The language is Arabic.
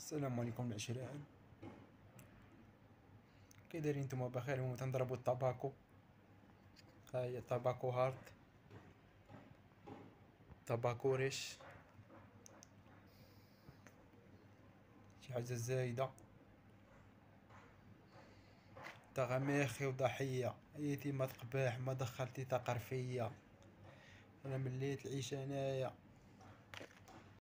السلام عليكم العشرين كي دايرين نتوما بخير المهم تنضربو الطباكو. ها هي طباكو هارد طباكو ريش. شي حاجة زايدة. تغميخي وضحية. ايتي ما تقباح ما دخلتي تقرفية. أنا مليت العيش أنايا.